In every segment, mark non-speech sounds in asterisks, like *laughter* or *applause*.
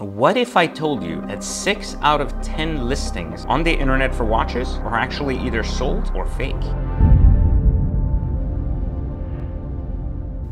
What if I told you that 6 out of 10 listings on the internet for watches are actually either sold or fake?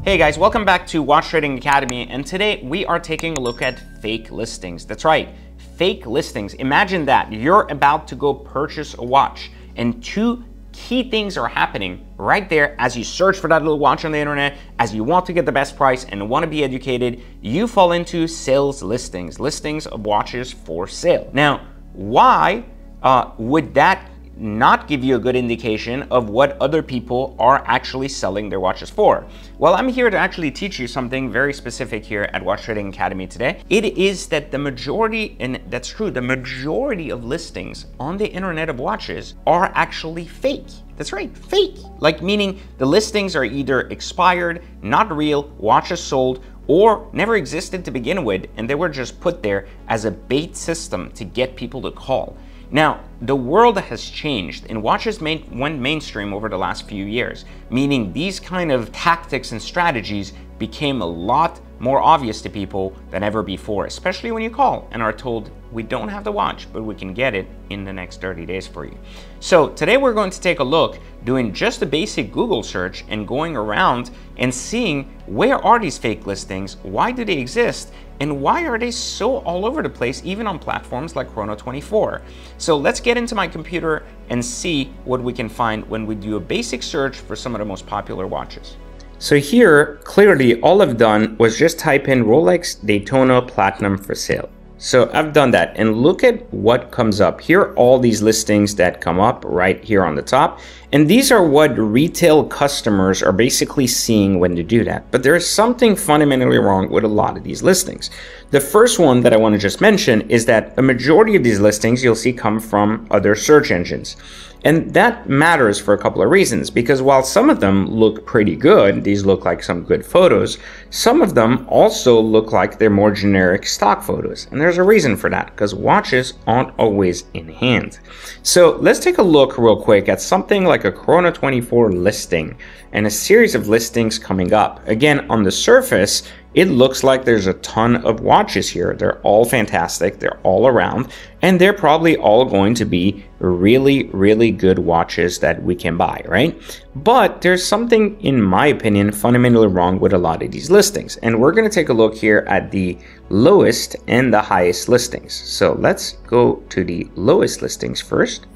Hey guys, welcome back to Watch Trading Academy and today we are taking a look at fake listings. That's right, fake listings. Imagine that you're about to go purchase a watch and two key things are happening right there as you search for that little watch on the internet, as you want to get the best price and want to be educated, you fall into sales listings, listings of watches for sale. Now, why uh, would that not give you a good indication of what other people are actually selling their watches for? Well, I'm here to actually teach you something very specific here at Watch Trading Academy today. It is that the majority, and that's true, the majority of listings on the internet of watches are actually fake. That's right, fake. Like meaning the listings are either expired, not real, watches sold, or never existed to begin with, and they were just put there as a bait system to get people to call. Now, the world has changed and watches main, went mainstream over the last few years, meaning these kind of tactics and strategies became a lot more obvious to people than ever before, especially when you call and are told, we don't have the watch, but we can get it in the next 30 days for you. So today we're going to take a look doing just a basic Google search and going around and seeing where are these fake listings, why do they exist, and why are they so all over the place, even on platforms like Chrono24? So let's get into my computer and see what we can find when we do a basic search for some of the most popular watches. So here, clearly all I've done was just type in Rolex Daytona Platinum for sale. So I've done that and look at what comes up. Here are all these listings that come up right here on the top. And these are what retail customers are basically seeing when they do that. But there is something fundamentally wrong with a lot of these listings. The first one that I want to just mention is that a majority of these listings you'll see come from other search engines. And that matters for a couple of reasons because while some of them look pretty good, these look like some good photos, some of them also look like they're more generic stock photos. And there's a reason for that because watches aren't always in hand. So let's take a look real quick at something like a Chrono 24 listing and a series of listings coming up. Again, on the surface, it looks like there's a ton of watches here. They're all fantastic. They're all around. And they're probably all going to be really, really good watches that we can buy, right? But there's something, in my opinion, fundamentally wrong with a lot of these listings. And we're going to take a look here at the lowest and the highest listings. So let's go to the lowest listings first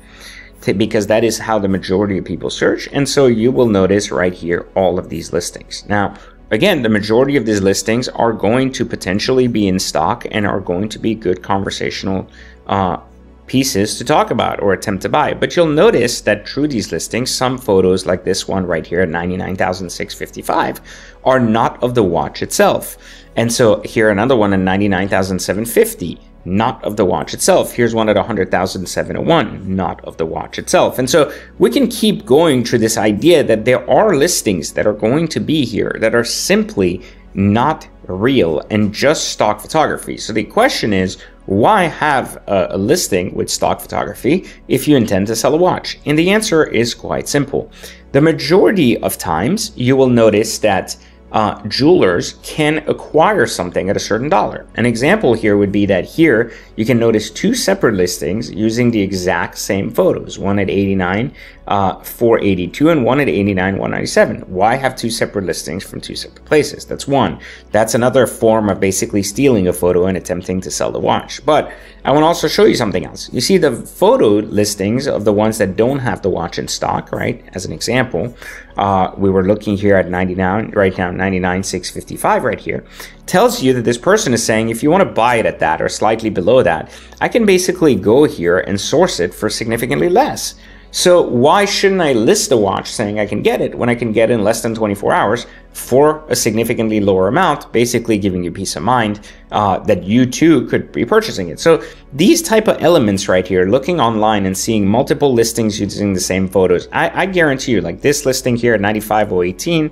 because that is how the majority of people search. And so you will notice right here all of these listings. Now, Again, the majority of these listings are going to potentially be in stock and are going to be good conversational uh, pieces to talk about or attempt to buy. But you'll notice that through these listings, some photos like this one right here at 99,655 are not of the watch itself. And so here another one at 99,750 not of the watch itself. Here's one at 100,701, not of the watch itself. And so we can keep going through this idea that there are listings that are going to be here that are simply not real and just stock photography. So the question is, why have a, a, listing with stock photography if you intend to sell a watch? And the answer is quite simple. The majority of times you will notice that uh, jewelers can acquire something at a certain dollar. An example here would be that here you can notice two separate listings using the exact same photos, one at 89, uh, 482 and one at 89, 197. Why have two separate listings from two separate places? That's one. That's another form of basically stealing a photo and attempting to sell the watch. But I want to also show you something else. You see the photo listings of the ones that don't have the watch in stock, right? As an example, uh, we were looking here at 99, right now 99, 655 right here, tells you that this person is saying if you want to buy it at that or slightly below that, I can basically go here and source it for significantly less. So why shouldn't I list a watch saying I can get it when I can get it in less than 24 hours for a significantly lower amount, basically giving you peace of mind uh, that you too could be purchasing it. So these type of elements right here, looking online and seeing multiple listings using the same photos, I, I guarantee you, like this listing here at 95018,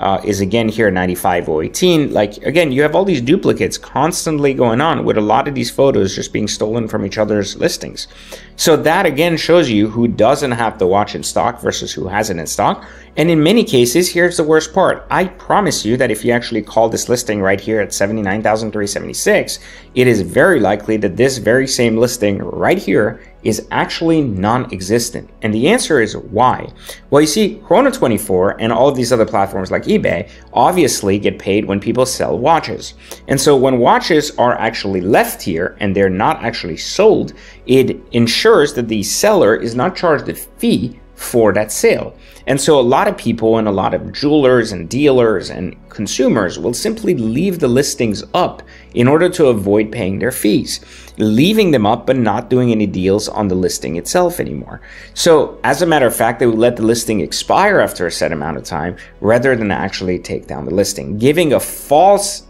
uh, is again here 95018. Like again, you have all these duplicates constantly going on with a lot of these photos just being stolen from each other's listings. So that again shows you who doesn't have the watch in stock versus who has it in stock. And in many cases, here's the worst part. I promise you that if you actually call this listing right here at 79,376, it is very likely that this very same listing right here is actually non-existent. And the answer is why? Well, you see, Chrono24 and all of these other platforms like eBay obviously get paid when people sell watches. And so when watches are actually left here and they're not actually sold, it ensures that the seller is not charged a fee for that sale. And so a lot of people and a lot of jewelers and dealers and consumers will simply leave the listings up in order to avoid paying their fees, leaving them up but not doing any deals on the listing itself anymore. So as a matter of fact, they would let the listing expire after a set amount of time rather than actually take down the listing, giving a false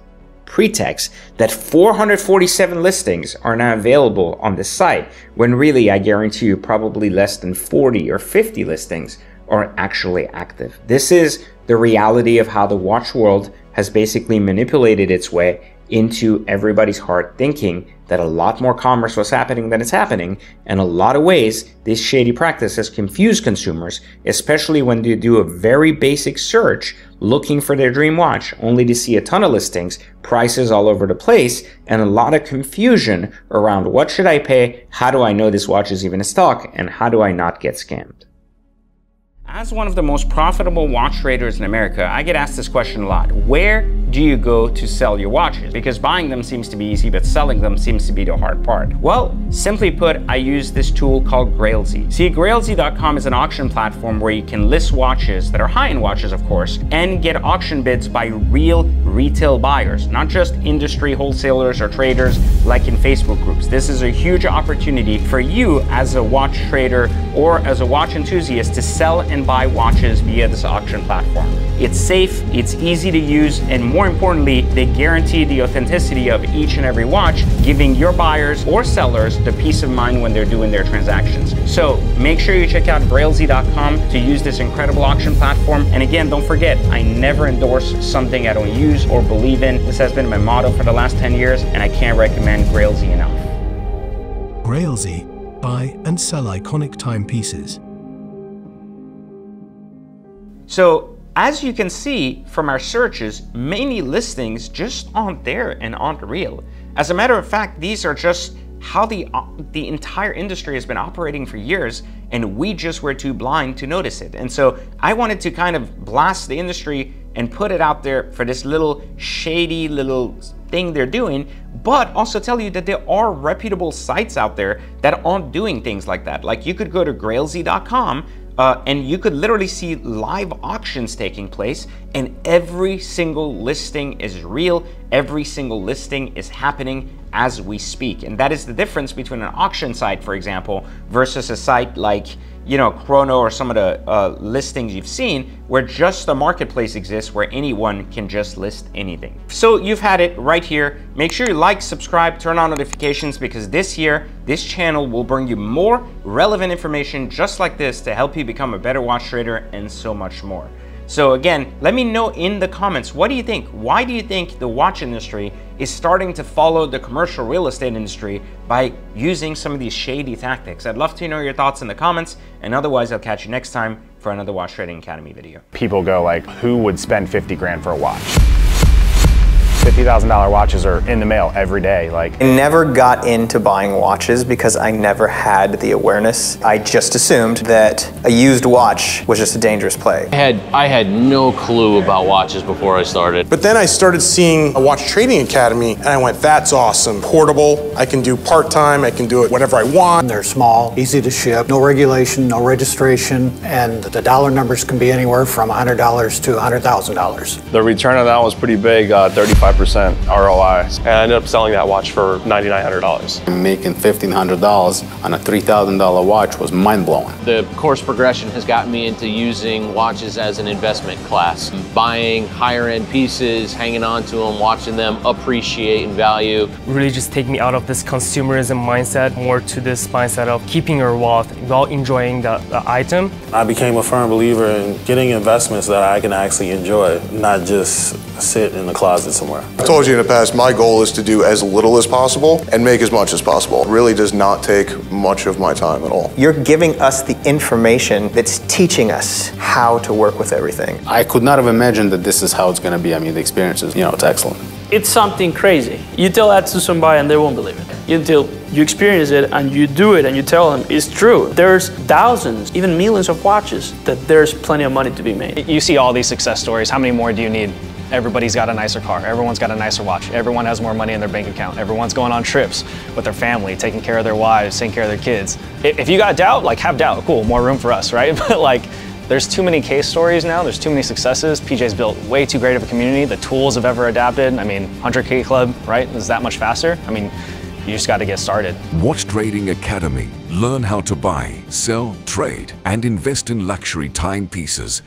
pretext that 447 listings are now available on the site, when really I guarantee you probably less than 40 or 50 listings are actually active. This is the reality of how the watch world has basically manipulated its way into everybody's heart thinking that a lot more commerce was happening than it's happening. and a lot of ways, this shady practice has confused consumers, especially when they do a very basic search looking for their dream watch, only to see a ton of listings, prices all over the place, and a lot of confusion around what should I pay, how do I know this watch is even in stock, and how do I not get scammed. As one of the most profitable watch traders in America, I get asked this question a lot. Where do you go to sell your watches? Because buying them seems to be easy, but selling them seems to be the hard part. Well, simply put, I use this tool called Grailzee. See, Grailzee.com is an auction platform where you can list watches that are high-end watches, of course, and get auction bids by real retail buyers, not just industry wholesalers or traders like in Facebook groups. This is a huge opportunity for you as a watch trader or as a watch enthusiast to sell and buy watches via this auction platform. It's safe, it's easy to use, and more importantly, they guarantee the authenticity of each and every watch, giving your buyers or sellers the peace of mind when they're doing their transactions. So make sure you check out grailzee.com to use this incredible auction platform. And again, don't forget, I never endorse something I don't use or believe in. This has been my motto for the last 10 years, and I can't recommend Grailzee enough. Grailzee, buy and sell iconic timepieces. So as you can see from our searches, many listings just aren't there and aren't real. As a matter of fact, these are just how the, uh, the entire industry has been operating for years and we just were too blind to notice it. And so I wanted to kind of blast the industry and put it out there for this little shady little thing they're doing, but also tell you that there are reputable sites out there that aren't doing things like that. Like you could go to grailzee.com uh, and you could literally see live auctions taking place and every single listing is real. Every single listing is happening as we speak. And that is the difference between an auction site, for example, versus a site like you know, Chrono or some of the uh, listings you've seen where just the marketplace exists where anyone can just list anything. So you've had it right here. Make sure you like, subscribe, turn on notifications because this year, this channel will bring you more relevant information just like this to help you become a better watch trader and so much more. So again, let me know in the comments, what do you think? Why do you think the watch industry is starting to follow the commercial real estate industry by using some of these shady tactics? I'd love to know your thoughts in the comments, and otherwise I'll catch you next time for another Watch Trading Academy video. People go like, who would spend 50 grand for a watch? $50,000 watches are in the mail every day. Like I never got into buying watches because I never had the awareness. I just assumed that a used watch was just a dangerous play. I had I had no clue about watches before I started. But then I started seeing a watch trading academy and I went, that's awesome. Portable, I can do part-time, I can do it whenever I want. They're small, easy to ship, no regulation, no registration, and the dollar numbers can be anywhere from $100 to $100,000. The return on that was pretty big, uh, 35 percent ROI. And I ended up selling that watch for $9,900. Making $1,500 on a $3,000 watch was mind-blowing. The course progression has gotten me into using watches as an investment class. Buying higher end pieces, hanging on to them, watching them appreciate in value. Really just take me out of this consumerism mindset, more to this mindset of keeping your wealth while enjoying the, the item. I became a firm believer in getting investments that I can actually enjoy, not just sit in the closet somewhere. I've told you in the past, my goal is to do as little as possible and make as much as possible. It really does not take much of my time at all. You're giving us the information that's teaching us how to work with everything. I could not have imagined that this is how it's going to be. I mean, the experience is, you know, it's excellent. It's something crazy. You tell that to somebody and they won't believe it. Until you experience it and you do it and you tell them it's true. There's thousands, even millions of watches that there's plenty of money to be made. You see all these success stories. How many more do you need? Everybody's got a nicer car. Everyone's got a nicer watch. Everyone has more money in their bank account. Everyone's going on trips with their family, taking care of their wives, taking care of their kids. If you got doubt, like have doubt. Cool, more room for us, *laughs* right? But like, there's too many case stories now. There's too many successes. PJ's built way too great of a community. The tools have ever adapted. I mean, 100K Club, right, is that much faster. I mean, you just got to get started. Watch Trading Academy. Learn how to buy, sell, trade, and invest in luxury timepieces